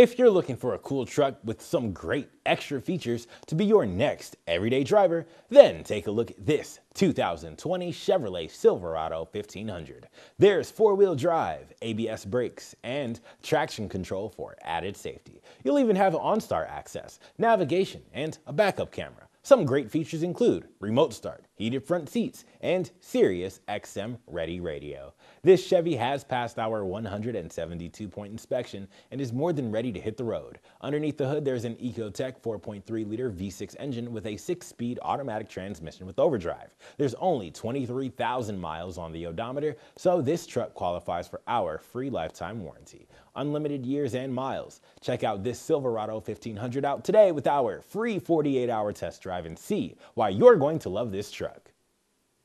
If you're looking for a cool truck with some great extra features to be your next everyday driver, then take a look at this 2020 Chevrolet Silverado 1500. There's four-wheel drive, ABS brakes, and traction control for added safety. You'll even have OnStar access, navigation, and a backup camera. Some great features include remote start, heated front seats, and Sirius XM ready radio. This Chevy has passed our 172 point inspection and is more than ready to hit the road. Underneath the hood, there's an Ecotec 4.3 liter V6 engine with a six speed automatic transmission with overdrive. There's only 23,000 miles on the odometer, so this truck qualifies for our free lifetime warranty. Unlimited years and miles. Check out this Silverado 1500 out today with our free 48 hour test drive and see why you're going to love this truck.